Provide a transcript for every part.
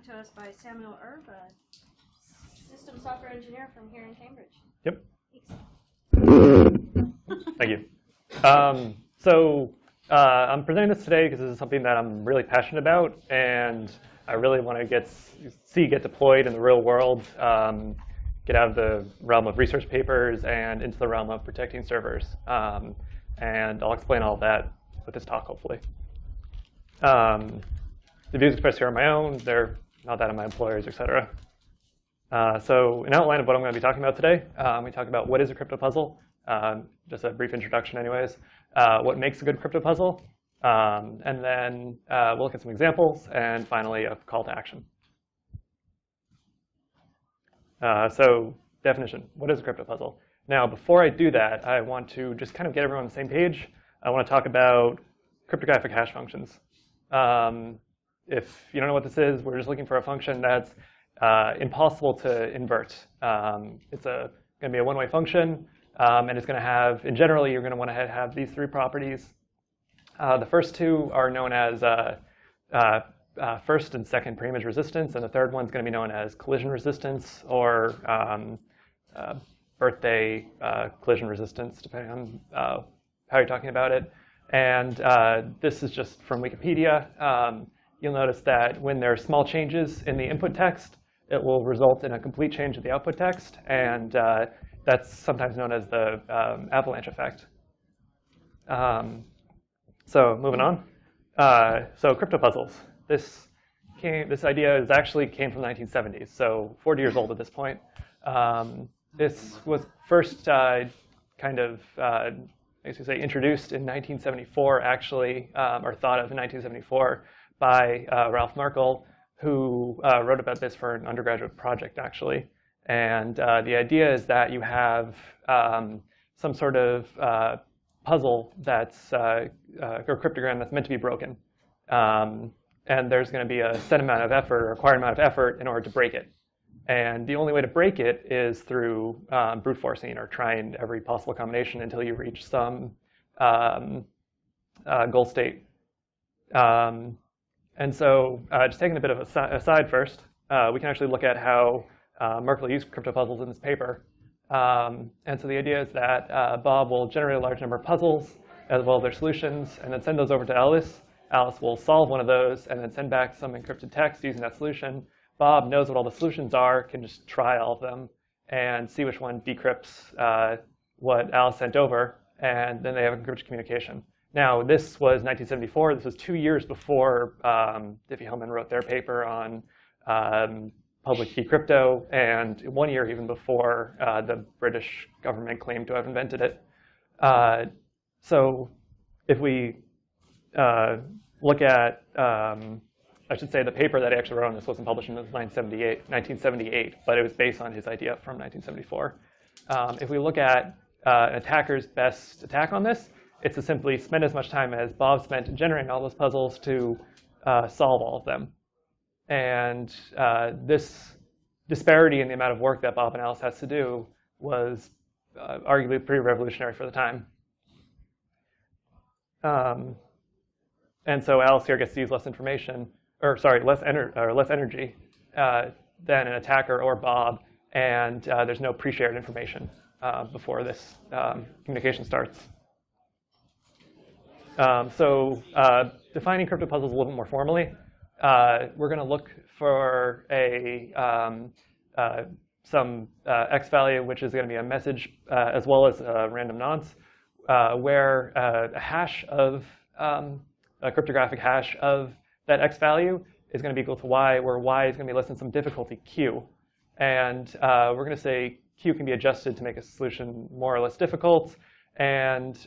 spoken to us by Samuel Erb, a system software engineer from here in Cambridge. Yep. Thank you. Um, so uh, I'm presenting this today because this is something that I'm really passionate about, and I really want to get see get deployed in the real world, um, get out of the realm of research papers and into the realm of protecting servers. Um, and I'll explain all that with this talk, hopefully. Um, the views expressed here are my own. They're not that of my employers, et cetera. Uh, so an outline of what I'm going to be talking about today. Um, we talk about what is a crypto puzzle, um, just a brief introduction anyways, uh, what makes a good crypto puzzle, um, and then uh, we'll look at some examples, and finally a call to action. Uh, so definition, what is a crypto puzzle? Now, before I do that, I want to just kind of get everyone on the same page. I want to talk about cryptographic hash functions. Um, if you don't know what this is, we're just looking for a function that's uh, impossible to invert. Um, it's going to be a one-way function, um, and it's going to have, in generally, you're going to want to have these three properties. Uh, the first two are known as uh, uh, uh, first and second preimage resistance, and the third one's going to be known as collision resistance or um, uh, birthday collision resistance, depending on how you're talking about it. And this is just from Wikipedia. Um, you'll notice that when there are small changes in the input text, it will result in a complete change of the output text. And uh, that's sometimes known as the um, avalanche effect. Um, so moving on. Uh, so crypto puzzles. This, came, this idea is actually came from the 1970s, so 40 years old at this point. Um, this was first uh, kind of, uh, I guess say, introduced in 1974, actually, um, or thought of in 1974 by uh, Ralph Merkle, who uh, wrote about this for an undergraduate project, actually. And uh, the idea is that you have um, some sort of uh, puzzle that's, uh, uh, or cryptogram that's meant to be broken. Um, and there's going to be a set amount of effort, or required amount of effort in order to break it. And the only way to break it is through um, brute forcing or trying every possible combination until you reach some um, goal state. Um, and so uh, just taking a bit of a aside first, uh, we can actually look at how uh, Merkle used crypto puzzles in this paper. Um, and so the idea is that uh, Bob will generate a large number of puzzles as well as their solutions, and then send those over to Alice. Alice will solve one of those and then send back some encrypted text using that solution. Bob knows what all the solutions are, can just try all of them and see which one decrypts uh, what Alice sent over, and then they have encrypted communication. Now, this was 1974. This was two years before um, Diffie-Hellman wrote their paper on um, public key crypto, and one year even before uh, the British government claimed to have invented it. Uh, so if we uh, look at, um, I should say the paper that he actually wrote on this wasn't published until 1978, but it was based on his idea from 1974. Um, if we look at uh, attacker's best attack on this, it's to simply spend as much time as Bob spent generating all those puzzles to uh, solve all of them. And uh, this disparity in the amount of work that Bob and Alice has to do was uh, arguably pretty revolutionary for the time. Um, and so Alice here gets to use less information, or sorry, less, ener or less energy uh, than an attacker or Bob, and uh, there's no pre-shared information uh, before this um, communication starts. Um, so uh, defining crypto puzzles a little bit more formally, uh, we're going to look for a um, uh, some uh, x value, which is going to be a message uh, as well as a random nonce, uh, where a hash of um, a cryptographic hash of that x value is going to be equal to y, where y is going to be less than some difficulty q. And we're going to say q can be adjusted to make a solution more or less difficult. And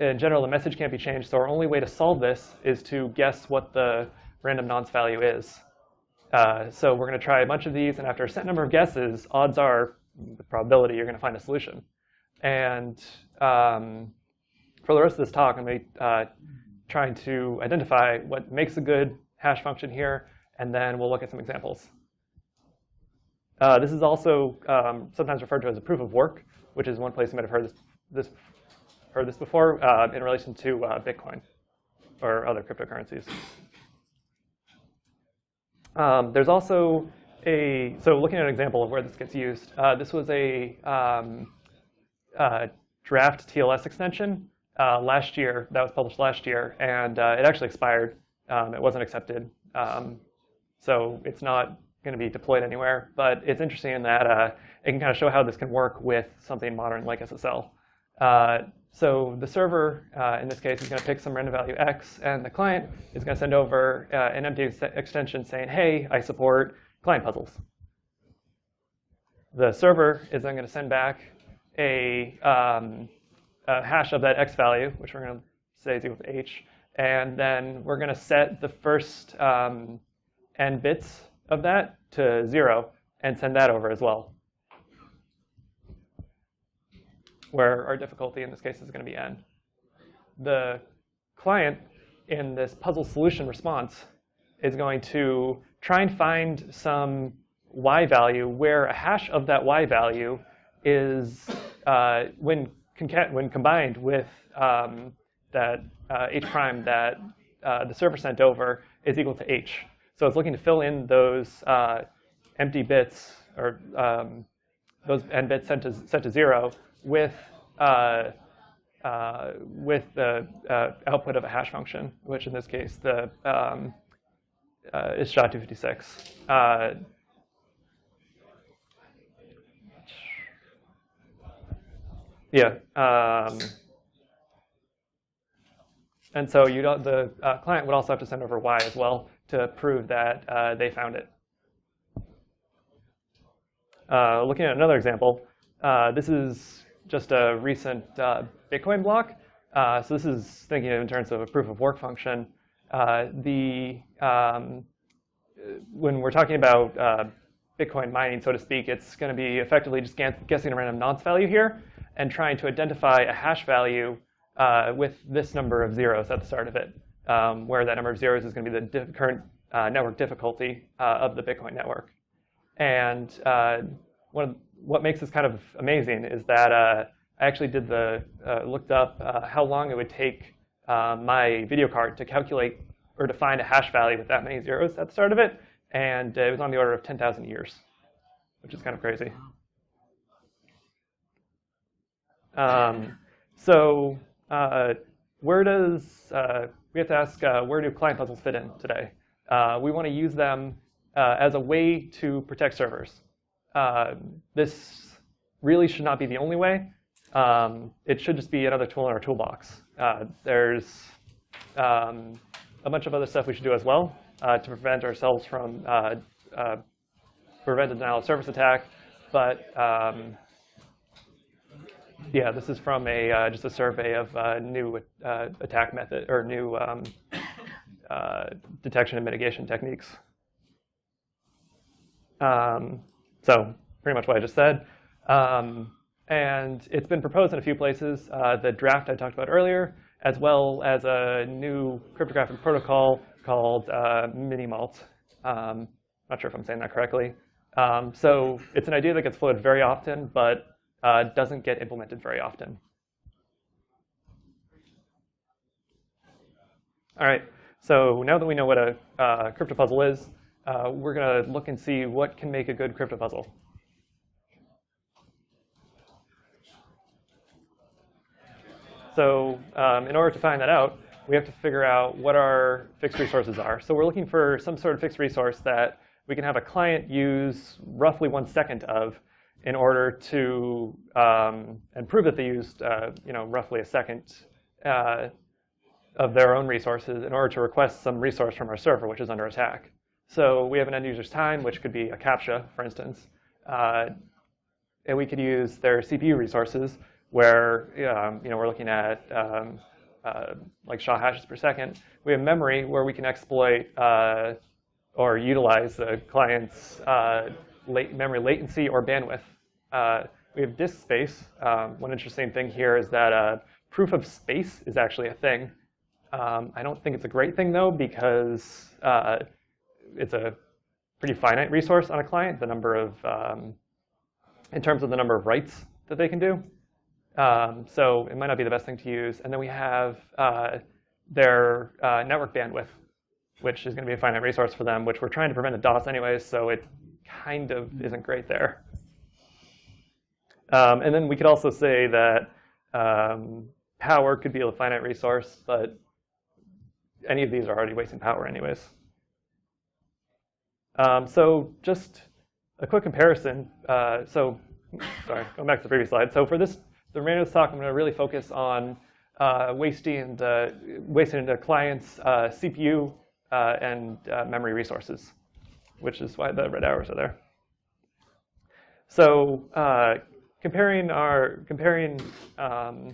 in general, the message can't be changed. So our only way to solve this is to guess what the random nonce value is. Uh, so we're going to try a bunch of these. And after a set number of guesses, odds are the probability you're going to find a solution. And um, for the rest of this talk, I'm going to be uh, trying to identify what makes a good hash function here. And then we'll look at some examples. Uh, this is also um, sometimes referred to as a proof of work, which is one place you might have heard this, this heard this before uh, in relation to uh, Bitcoin or other cryptocurrencies. Um, there's also a, so looking at an example of where this gets used, uh, this was a um, uh, draft TLS extension uh, last year, that was published last year, and uh, it actually expired. Um, it wasn't accepted. Um, so it's not going to be deployed anywhere, but it's interesting in that it can kind of show how this can work with something modern like SSL. Uh, so the server, uh, in this case, is going to pick some random value x, and the client is going to send over uh, an empty ex extension saying, hey, I support client puzzles. The server is then going to send back a, um, a hash of that x value, which we're going to say is equal to h, and then we're going to set the first um, n bits of that to 0 and send that over as well. Where our difficulty in this case is going to be n. The client in this puzzle solution response is going to try and find some y value where a hash of that y value is, uh, when, when combined with um, that uh, h prime that uh, the server sent over is equal to h. So it's looking to fill in those uh, empty bits or um, those n bits sent to, set to zero with uh, uh, with the uh, output of a hash function, which in this case the um, uh, is SHA-256. Uh, yeah. Um, and so you don't, the uh, client would also have to send over y as well to prove that they found it. looking at another example, this is just a recent uh, Bitcoin block. Uh, so this is thinking in terms of a proof of work function. Uh, the um, when we're talking about uh, Bitcoin mining, so to speak, it's going to be effectively just guessing a random nonce value here and trying to identify a hash value uh, with this number of zeros at the start of it, um, where that number of zeros is going to be the current uh, network difficulty of the Bitcoin network. And one of what makes this kind of amazing is that uh, I actually did the uh, looked up uh, how long it would take uh, my video card to calculate or to find a hash value with that many zeros at the start of it, and it was on the order of 10,000 years, which is kind of crazy. Um, so uh, where does uh, we have to ask where do client puzzles fit in today? we want to use them as a way to protect servers. Uh, this really should not be the only way. Um, it should just be another tool in our toolbox. Uh, there's um, a bunch of other stuff we should do as well uh, to prevent ourselves from uh, uh, prevent a denial of service attack. But um, yeah, this is from a just a survey of new attack method or new um, detection and mitigation techniques. Um, so pretty much what I just said. Um, and it's been proposed in a few places. Uh, the draft I talked about earlier, as well as a new cryptographic protocol called uh, MinimaLT. Um, not sure if I'm saying that correctly. Um, so it's an idea that gets floated very often, but uh, doesn't get implemented very often. All right, so now that we know what a uh, CryptoPuzzle is, uh, we're going to look and see what can make a good crypto puzzle. So um, in order to find that out, we have to figure out what our fixed resources are. So we're looking for some sort of fixed resource that we can have a client use roughly one second of in order to um, and prove that they used uh, you know roughly a second uh, of their own resources in order to request some resource from our server, which is under attack. So we have an end user's time, which could be a CAPTCHA, for instance. Uh, and we could use their CPU resources, where um, you know we're looking at um, uh, like SHA hashes per second. We have memory where we can exploit uh, or utilize the client's uh, late memory latency or bandwidth. Uh, we have disk space. Um, one interesting thing here is that uh, proof of space is actually a thing. Um, I don't think it's a great thing though because it's a pretty finite resource on a client, the number of, um, in terms of the number of writes that they can do. Um, so it might not be the best thing to use. And then we have uh, their uh, network bandwidth. which is going to be a finite resource for them, which we're trying to prevent a DOS anyways, so it kind of isn't great there. Um, and then we could also say that um, power could be a finite resource, but any of these are already wasting power anyways. Um, so just a quick comparison. Uh, so sorry, going back to the previous slide. So for this, the remainder of this talk, I'm going to really focus on uh, wasting the wasting the client's uh, CPU uh, and uh, memory resources, which is why the red arrows are there. So uh, comparing our comparing, um,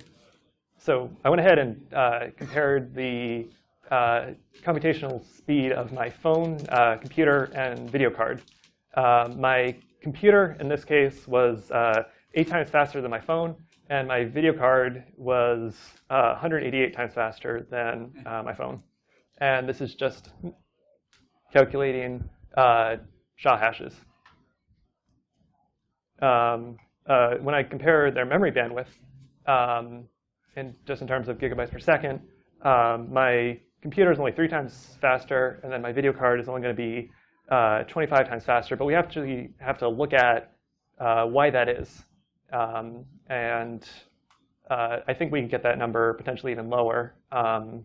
so I went ahead and compared the computational speed of my phone, computer, and video card. my computer, in this case, was uh, eight times faster than my phone, and my video card was uh, 188 times faster than uh, my phone. And this is just calculating uh, SHA hashes. Um, uh, when I compare their memory bandwidth, um, in, just in terms of gigabytes per second, um, my computer is only three times faster, and then my video card is only going to be uh, 25 times faster, but we have to have to look at uh, why that is. Um, and uh, I think we can get that number potentially even lower. Um,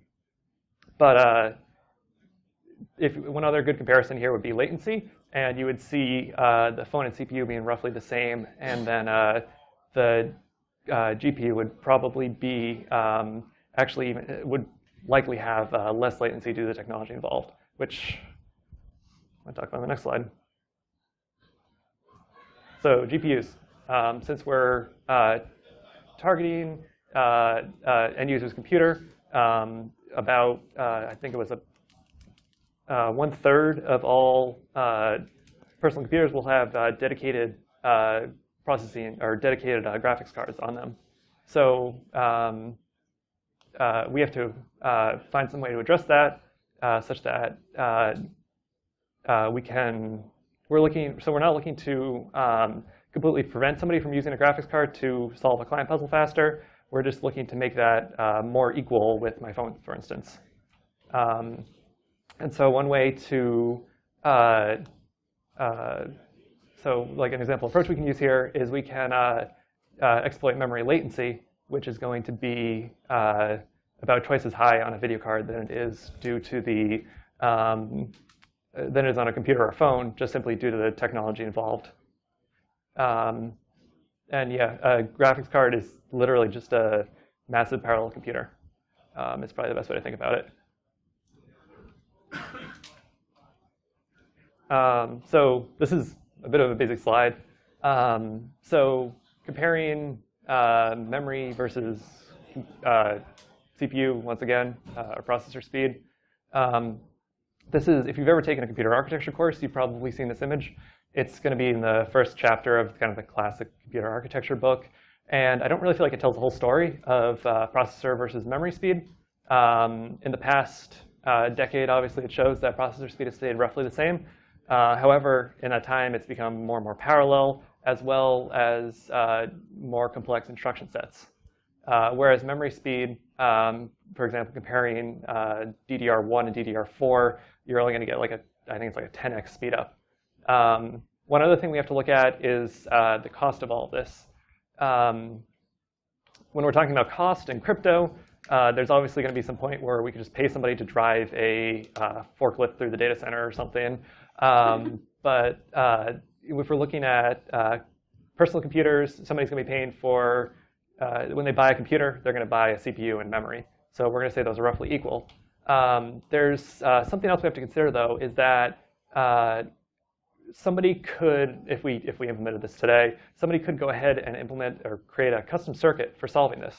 but uh, if one other good comparison here would be latency, and you would see uh, the phone and CPU being roughly the same, and then uh, the GPU would probably be um, actually even, would likely have less latency due to the technology involved, which I'll talk about on the next slide. So GPUs, um, since we're uh, targeting uh, uh, end user's computer, um, about uh, I think it was a uh, one third of all uh, personal computers will have dedicated processing or dedicated graphics cards on them. So um, we have to find some way to address that such that uh, we can, we're looking, so we're not looking to um, completely prevent somebody from using a graphics card to solve a client puzzle faster. We're just looking to make that uh, more equal with my phone, for instance. Um, and so one way to, uh, uh, so like an example approach we can use here is we can uh, uh, exploit memory latency, which is going to be about twice as high on a video card than it is due to the um, than it is on a computer or a phone, just simply due to the technology involved. Um, and yeah, a graphics card is literally just a massive parallel computer. Um, it's probably the best way to think about it. Um, so this is a bit of a basic slide. Um, so comparing uh, memory versus uh, CPU, once again, uh, or processor speed. Um, this is, if you've ever taken a computer architecture course, you've probably seen this image. It's going to be in the first chapter of kind of the classic computer architecture book. And I don't really feel like it tells the whole story of uh, processor versus memory speed. Um, in the past uh, decade, obviously, it shows that processor speed has stayed roughly the same. Uh, however, in that time, it's become more and more parallel, as well as uh, more complex instruction sets. Uh, whereas memory speed, um, for example, comparing uh, DDR1 and DDR4, you're only going to get like a, I think it's like a 10x speed up. Um, one other thing we have to look at is uh, the cost of all of this. Um, when we're talking about cost in crypto, uh, there's obviously going to be some point where we could just pay somebody to drive a uh, forklift through the data center or something. Um, but uh, if we're looking at uh, personal computers, somebody's going to be paying for uh, when they buy a computer, they're going to buy a CPU and memory. So we're going to say those are roughly equal. Um, there's uh, something else we have to consider, though, is that uh, somebody could, if we if we implemented this today, somebody could go ahead and implement or create a custom circuit for solving this.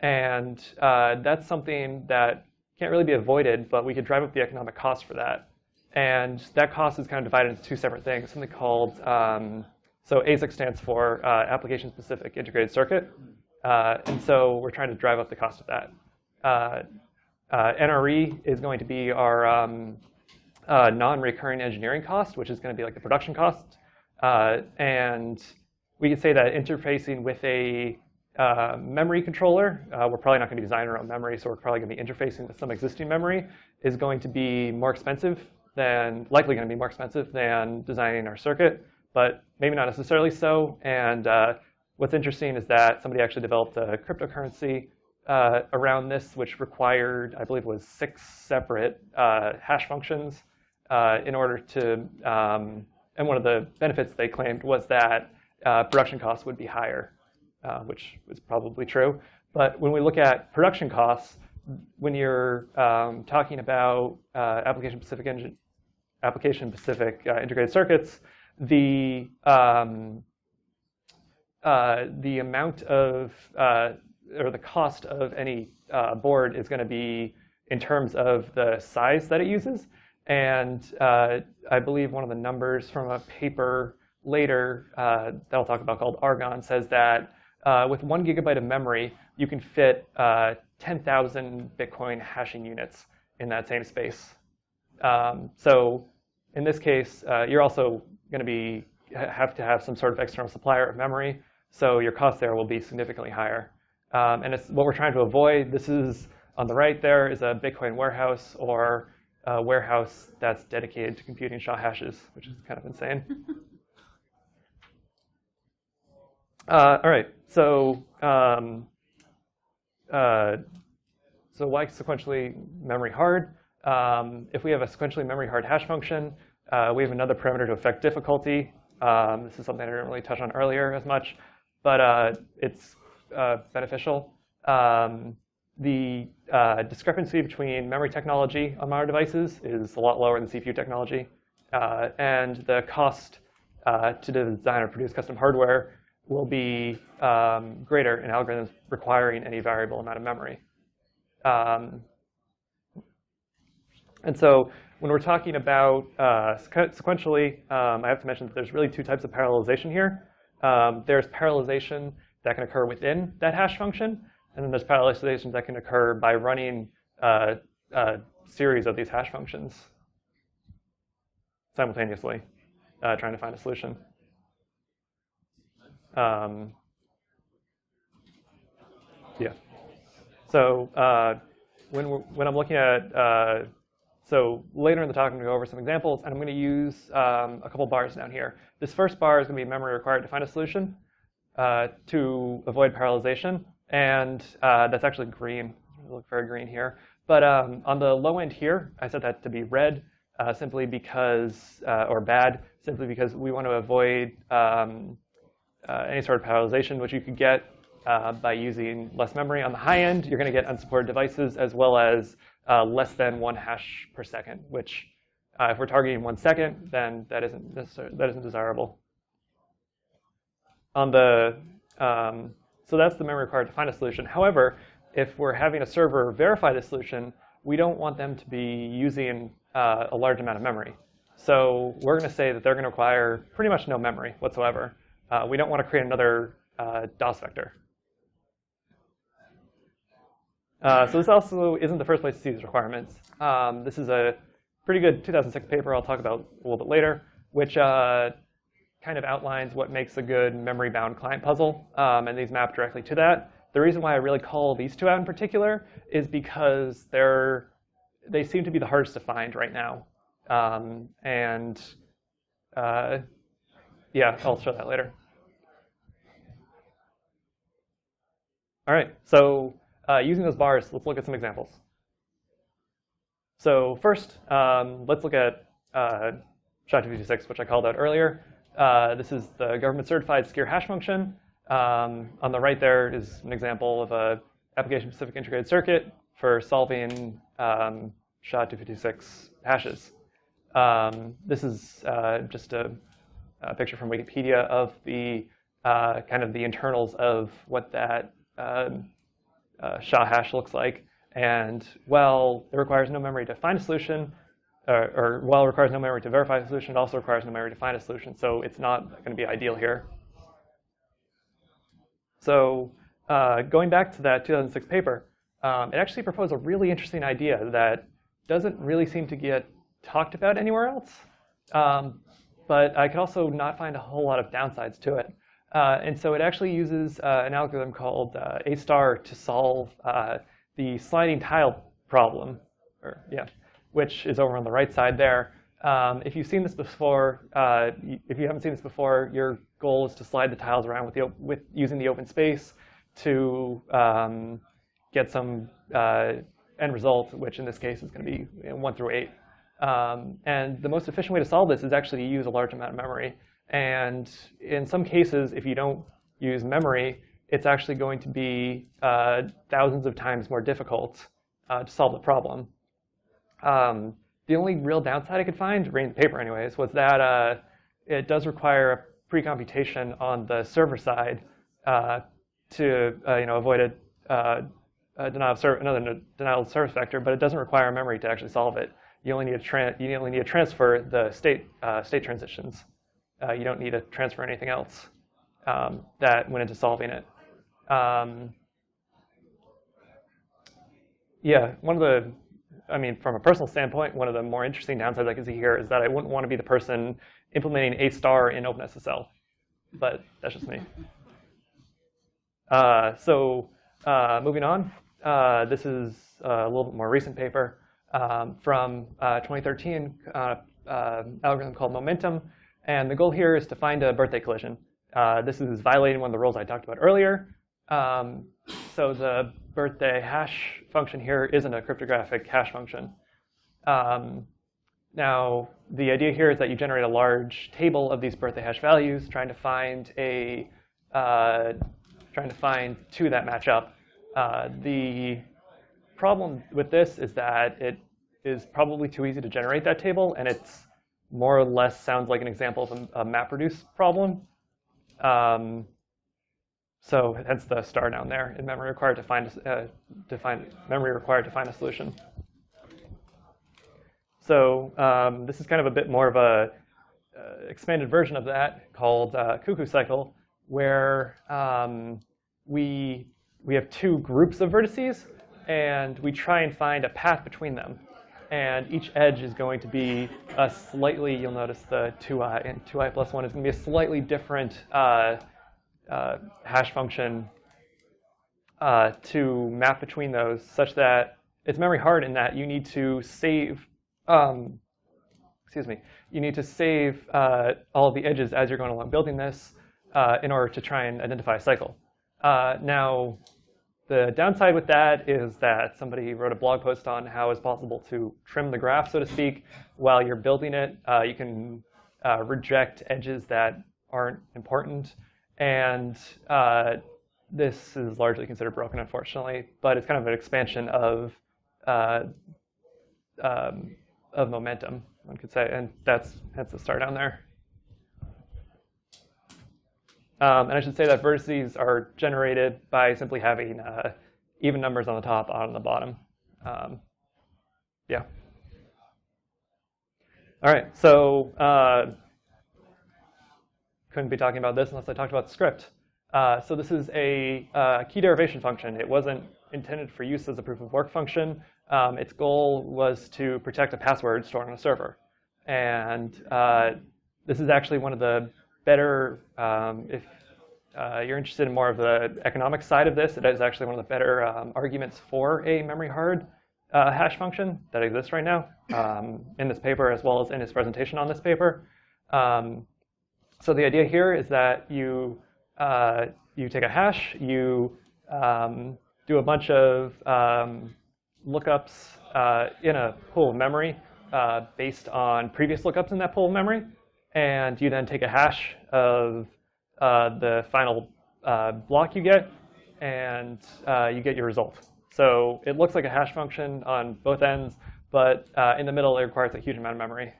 And uh, that's something that can't really be avoided, but we could drive up the economic cost for that. And that cost is kind of divided into two separate things, something called um, so ASIC stands for uh, Application Specific Integrated Circuit. Uh, and so we're trying to drive up the cost of that. Uh, uh NRE is going to be our um, uh, non-recurring engineering cost, which is going to be like the production cost. Uh, and we could say that interfacing with a uh, memory controller, uh, we're probably not going to design our own memory, so we're probably going to be interfacing with some existing memory, is going to be more expensive than, likely going to be more expensive than designing our circuit, but maybe not necessarily so. And uh, what's interesting is that somebody actually developed a cryptocurrency uh, around this, which required, I believe, was six separate uh, hash functions uh, in order to, um, and one of the benefits they claimed was that uh, production costs would be higher, uh, which is probably true. But when we look at production costs, when you're um, talking about uh, application-specific engine, application-specific uh, integrated circuits, the um, uh, the amount of uh, or the cost of any board is going to be in terms of the size that it uses. And I believe one of the numbers from a paper later uh, that I'll talk about called Argon says that uh, with one gigabyte of memory, you can fit uh, 10,000 Bitcoin hashing units in that same space. Um, so in this case, uh, you're also going to be have to have some sort of external supplier of memory. So your cost there will be significantly higher. Um, and it's what we're trying to avoid. This is on the right there is a Bitcoin warehouse or a warehouse that's dedicated to computing SHA hashes, which is kind of insane. Uh, all right, so um, uh, so why sequentially memory hard? Um, if we have a sequentially memory hard hash function, uh, we have another parameter to affect difficulty. Um, this is something I didn't really touch on earlier as much, but uh, it's uh, beneficial. Um, the uh, discrepancy between memory technology on modern devices is a lot lower than CPU technology, and the cost to design or produce custom hardware will be um, greater in algorithms requiring any variable amount of memory. Um, and so when we're talking about uh, sequentially, um, I have to mention that there's really two types of parallelization here. Um, there's parallelization that can occur within that hash function, and then there's parallelization that can occur by running uh, a series of these hash functions simultaneously, uh, trying to find a solution. Um, yeah. So uh, when, when I'm looking at, uh, so later in the talk, I'm going to go over some examples, and I'm going to use um, a couple bars down here. This first bar is going to be memory required to find a solution uh, to avoid parallelization, and uh, that's actually green. look very green here. But um, on the low end here, I set that to be red, uh, simply because, uh, or bad, simply because we want to avoid um, uh, any sort of parallelization, which you could get uh, by using less memory. On the high end, you're going to get unsupported devices as well as uh, less than one hash per second, which uh, if we're targeting one second, then that isn't, that isn't desirable. On the, um, so that's the memory required to find a solution. However, if we're having a server verify the solution, we don't want them to be using uh, a large amount of memory. So we're going to say that they're going to require pretty much no memory whatsoever. Uh, we don't want to create another uh, DOS vector. Uh, so this also isn't the first place to see these requirements. Um, this is a pretty good 2006 paper I'll talk about a little bit later, which uh, kind of outlines what makes a good memory-bound client puzzle, um, and these map directly to that. The reason why I really call these two out in particular is because they're they seem to be the hardest to find right now, um, and uh, yeah, I'll show that later. All right, so uh, using those bars, let's look at some examples. So first, um, let's look at uh, SHA-256, which I called out earlier. Uh, this is the government-certified secure hash function. Um, on the right there is an example of a application-specific integrated circuit for solving um, SHA-256 hashes. Um, this is uh, just a, a, picture from Wikipedia of the uh, kind of the internals of what that um, uh, SHA hash looks like. And well, it requires no memory to find a solution, or, or while it requires no memory to verify a solution, it also requires no memory to find a solution. So it's not going to be ideal here. So uh, going back to that 2006 paper, um, it actually proposed a really interesting idea that doesn't really seem to get talked about anywhere else. Um, but I could also not find a whole lot of downsides to it. Uh, and so it actually uses uh, an algorithm called uh, A star to solve the sliding tile problem, or yeah, which is over on the right side there. Um, if you've seen this before, uh, if you haven't seen this before, your goal is to slide the tiles around with, the, with using the open space to um, get some uh, end result, which in this case is going to be you know, 1 through 8. Um, and the most efficient way to solve this is actually to use a large amount of memory. And in some cases, if you don't use memory, it's actually going to be uh, thousands of times more difficult uh, to solve the problem. Um, the only real downside I could find, reading the paper anyways, was that uh, it does require a pre-computation on the server side uh, to uh, you know, avoid a, uh, a denial of another denial of service vector, but it doesn't require memory to actually solve it. You only need to, you only need to transfer the state, state transitions uh, you don't need to transfer anything else um, that went into solving it. Um, yeah, one of the, I mean, from a personal standpoint, one of the more interesting downsides I can see here is that I wouldn't want to be the person implementing A star in OpenSSL, but that's just me. Uh, so uh, moving on, uh, this is a little bit more recent paper um, from uh, 2013, uh, uh, algorithm called Momentum, and the goal here is to find a birthday collision. Uh, this is violating one of the rules I talked about earlier. Um, so the birthday hash function here isn't a cryptographic hash function. Um, now, the idea here is that you generate a large table of these birthday hash values, trying to find a uh, trying to find two that match up. Uh, the problem with this is that it is probably too easy to generate that table, and it's more or less sounds like an example of a, a MapReduce problem. Um, so hence the star down there in memory required to find uh, to find memory required to find a solution. So um, this is kind of a bit more of a uh, expanded version of that called uh, cuckoo cycle, where um, we we have two groups of vertices, and we try and find a path between them and each edge is going to be a slightly, you'll notice the 2i and 2i plus 1 is going to be a slightly different uh, uh, hash function uh, to map between those such that it's memory hard in that you need to save, um, excuse me, you need to save uh, all the edges as you're going along building this uh, in order to try and identify a cycle. Uh, now, the downside with that is that somebody wrote a blog post on how it's possible to trim the graph, so to speak, while you're building it. Uh, you can uh, reject edges that aren't important. And uh, this is largely considered broken, unfortunately, but it's kind of an expansion of, uh, um, of momentum, one could say. And that's hence the star down there. Um, and I should say that vertices are generated by simply having uh, even numbers on the top, odd on the bottom. Um, yeah. All right, so uh, couldn't be talking about this unless I talked about scrypt. Uh, so this is a uh, key derivation function. It wasn't intended for use as a proof of work function. Um, its goal was to protect a password stored on a server. And uh, this is actually one of the better, um, if uh, you're interested in more of the economic side of this, it is actually one of the better um, arguments for a memory hard uh, hash function that exists right now um, in this paper as well as in his presentation on this paper. Um, so the idea here is that you, uh, you take a hash, you um, do a bunch of um, lookups uh, in a pool of memory uh, based on previous lookups in that pool of memory, and you then take a hash of uh, the final uh, block you get, and uh, you get your result. So it looks like a hash function on both ends, but uh, in the middle it requires a huge amount of memory.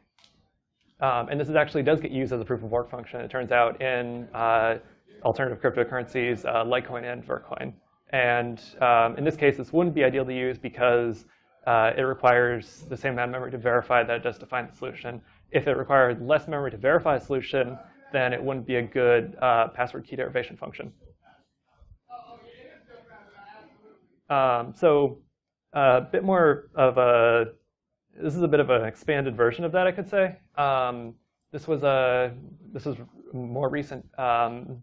Um, and this is actually does get used as a proof of work function, it turns out, in uh, alternative cryptocurrencies, Litecoin and Vertcoin. And um, in this case, this wouldn't be ideal to use because uh, it requires the same amount of memory to verify that it does define the solution. If it required less memory to verify a solution, then it wouldn't be a good uh, password key derivation function. Um, so a bit more of a, this is a bit of an expanded version of that, I could say. Um, this was a, this was more recent um,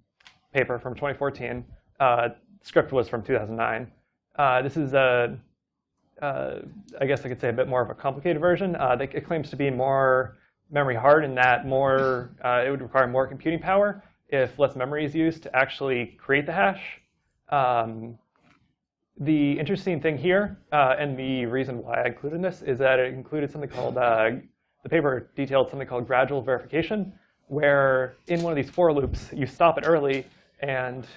paper from 2014. Uh, scrypt was from 2009. Uh, this is a, uh, I guess I could say a bit more of a complicated version. Uh, it claims to be more memory hard in that more uh, it would require more computing power if less memory is used to actually create the hash. Um, the interesting thing here, uh, and the reason why I included this, is that it included something called, uh, the paper detailed something called gradual verification, where in one of these for loops, you stop it early and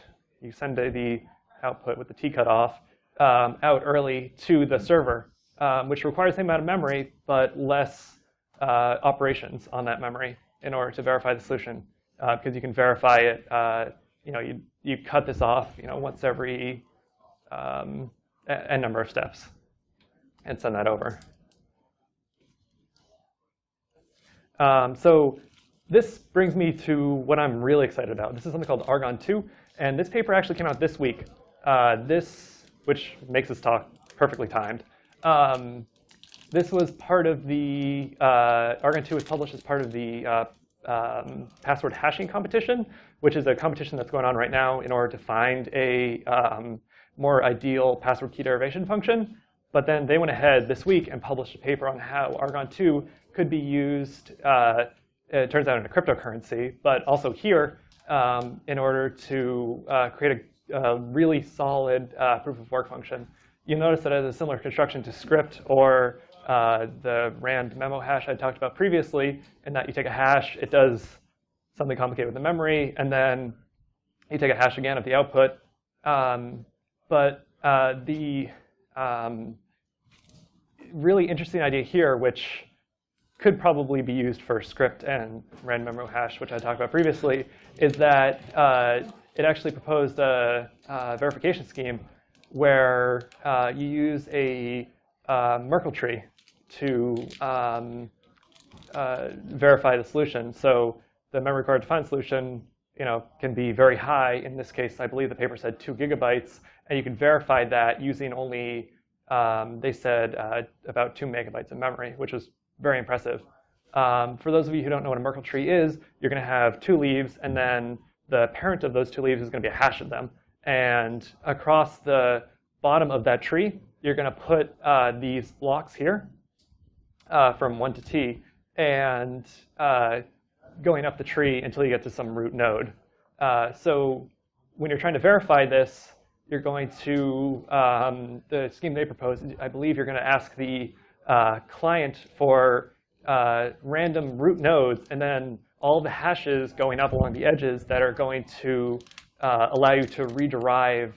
you send the output with the T cut off um, out early to the server, um, which requires the same amount of memory, but less uh, operations on that memory in order to verify the solution. Because uh, you can verify it, uh, you know, you, you cut this off, you know, once every um, a, a number of steps and send that over. Um, so this brings me to what I'm really excited about. This is something called Argon 2, and this paper actually came out this week. Uh, this, which makes this talk perfectly timed. Um, this was part of the, uh, Argon 2 was published as part of the uh, um, password hashing competition, which is a competition that's going on right now in order to find a um, more ideal password key derivation function. But then they went ahead this week and published a paper on how Argon 2 could be used, uh, it turns out in a cryptocurrency, but also here um, in order to uh, create a, a, really solid uh, proof of work function. You notice that it has a similar construction to scrypt or uh, the rand memo hash I talked about previously, in that you take a hash, it does something complicated with the memory, and then you take a hash again of the output. Um, but uh, the um, really interesting idea here, which could probably be used for scrypt and rand memo hash, which I talked about previously, is that uh, it actually proposed a, a, verification scheme where uh, you use a uh, Merkle tree to um, uh, verify the solution. So the memory card defined solution you know, can be very high. In this case, I believe the paper said two gigabytes, and you can verify that using only, um, they said, uh, about two megabytes of memory, which is very impressive. Um, for those of you who don't know what a Merkle tree is, you're going to have two leaves, and then the parent of those two leaves is going to be a hash of them. And across the bottom of that tree, you're going to put uh, these blocks here uh, from 1 to t, and uh, going up the tree until you get to some root node. Uh, so when you're trying to verify this, you're going to, um, the scheme they propose, I believe you're going to ask the uh, client for uh, random root nodes and then all the hashes going up along the edges that are going to allow you to rederive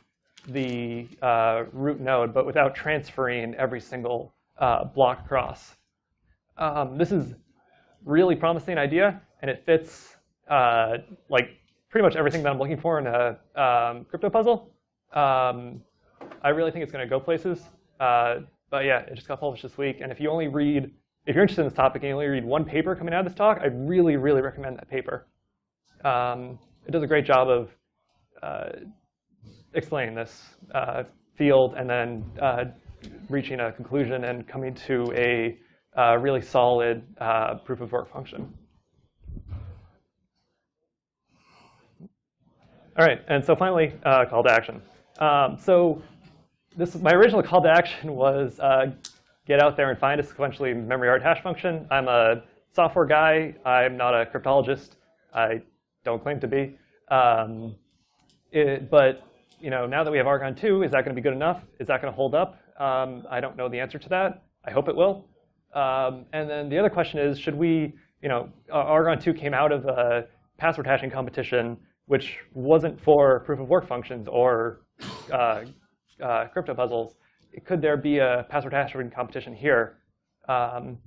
the uh, root node, but without transferring every single uh, block across. Um, this is really promising idea, and it fits uh, like pretty much everything that I'm looking for in a um, crypto puzzle. Um, I really think it's going to go places. Uh, but yeah, it just got published this week. And if you only read, if you're interested in this topic and you only read one paper coming out of this talk, I really, really recommend that paper. Um, it does a great job of uh, explaining this uh, field and then uh, reaching a conclusion and coming to a uh, really solid uh, proof of work function. All right, and so finally, uh, call to action. Um, so this my original call to action was uh, get out there and find a sequentially memory hard hash function. I'm a software guy. I'm not a cryptologist. I don't claim to be. Um, it, but you know, now that we have Argon 2, is that going to be good enough? Is that going to hold up? Um, I don't know the answer to that. I hope it will. Um, and then the other question is, should we, you know, Argon 2 came out of a password hashing competition, which wasn't for proof of work functions or uh, uh, crypto puzzles. Could there be a password hashing competition here? Um,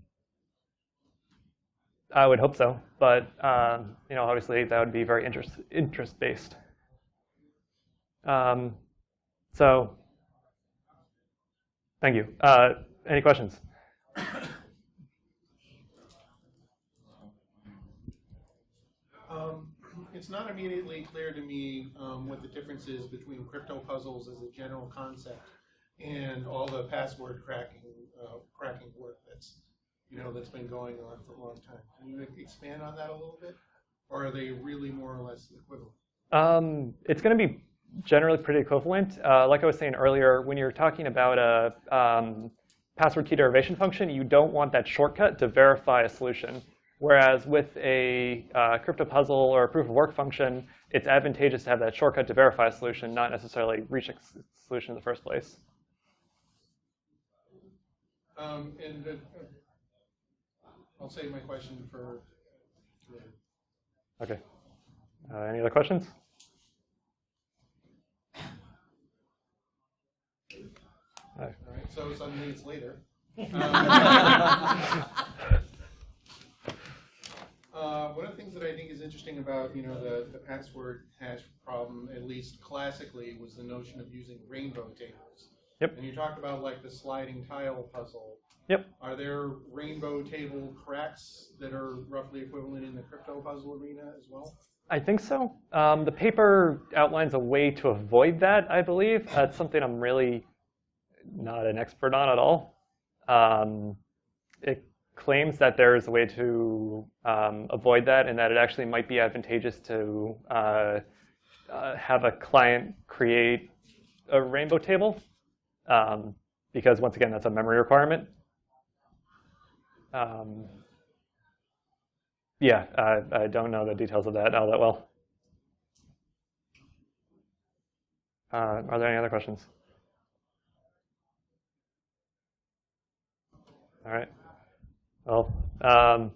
I would hope so, but um, you know, obviously that would be very interest interest based. Um, so, thank you. Uh, any questions? Um, it's not immediately clear to me um, what the difference is between crypto puzzles as a general concept and all the password cracking uh, cracking work that's you know that's been going on for a long time. Can you expand on that a little bit, or are they really more or less equivalent? Um, it's going to be generally pretty equivalent. Uh, like I was saying earlier, when you're talking about a um, password key derivation function, you don't want that shortcut to verify a solution. Whereas with a uh, crypto puzzle or a proof of work function, it's advantageous to have that shortcut to verify a solution, not necessarily reach a solution in the first place. Um, and, uh, I'll save my question for later. Okay. Uh, any other questions? All right, so suddenly it's later. Uh, one of the things that I think is interesting about, you know, the, the password hash problem, at least classically, was the notion of using rainbow tables. Yep. And you talked about like the sliding tile puzzle. Yep. Are there rainbow table cracks that are roughly equivalent in the crypto puzzle arena as well? I think so. Um, the paper outlines a way to avoid that, I believe. That's something I'm really not an expert on at all. Um, it claims that there is a way to um, avoid that and that it actually might be advantageous to uh, uh, have a client create a rainbow table um, because, once again, that's a memory requirement. Um, yeah, I, I don't know the details of that all that well. Uh, are there any other questions? All right. Well, um,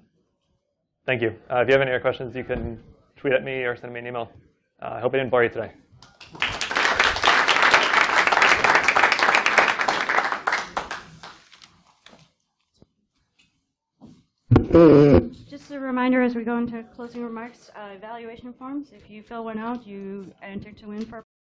thank you. Uh, if you have any other questions, you can tweet at me or send me an email. Uh, I hope I didn't bore you today. Just a reminder as we go into closing remarks, uh, evaluation forms, if you fill one out, you enter to win for